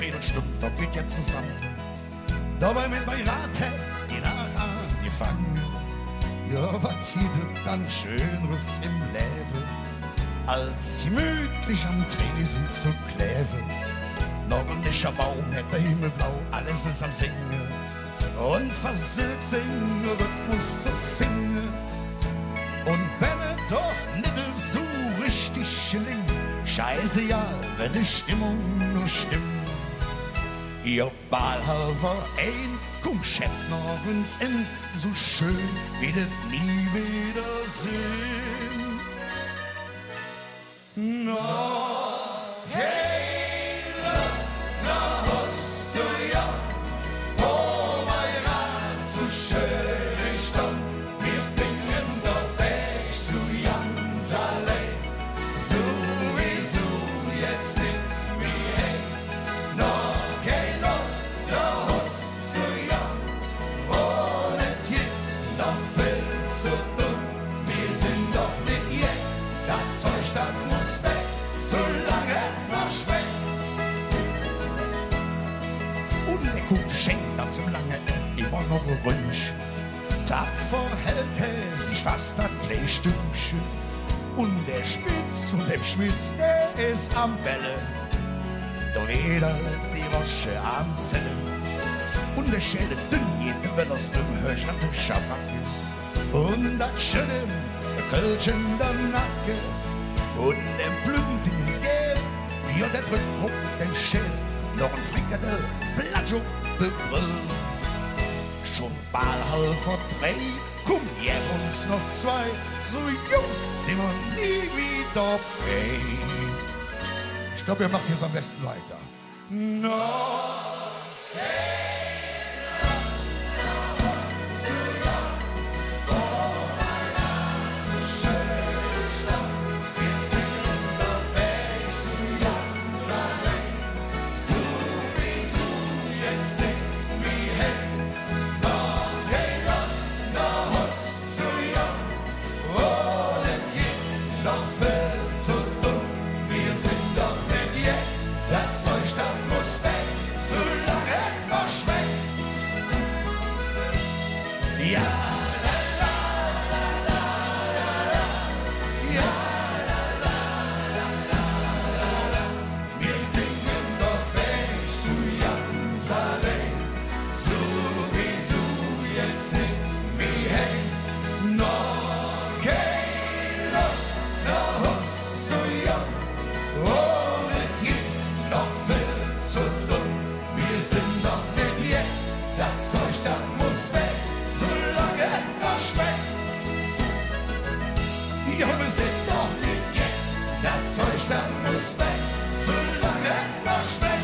Viertelstunde, da geht ja zusammen. Dabei mit mein Rate, die Nacht angefangen. Ja, was hielt dann Schöneres im Leben, als gemütlich am Tresen zu kleben. Noch ein nischer Baum, hätte Himmelblau, alles ist am Singen und versucht singen Rhythmus zu finden. Und wenn scheiße ja, wenn die Stimmung nur stimmt. Ihr Ballhalver ein, komm, schäpp noch ins End, so schön wie das nie wiedersehen. Zu dumm, wir sind doch nicht jetzt, das Zeug, das muss weg, solange noch schmeckt. Und der gute Schenk dann zum lange immer noch ein Wunsch. Tapfer hält er sich fast das Kleistümchen. Und der Spitz und der Schmitz, der ist am Bälle. Da wieder die Rosche am Zellen. Und der Schäle dünn jeden will aus dem Hörstand der Schabacke. Und das Schöne, Kölsch in der Nacke. Und der Blüten singen gelb, wie und der drückt auf den Schäl. Noch ein Frikadell, Platsch auf den. Schon bald halb vor drei, komm, hier uns noch zwei. So jung sind wir nie wieder frei. Ich glaube, ihr macht jetzt am besten weiter. No. Ja, Yeah. Das muss weg, solange noch schmeckt.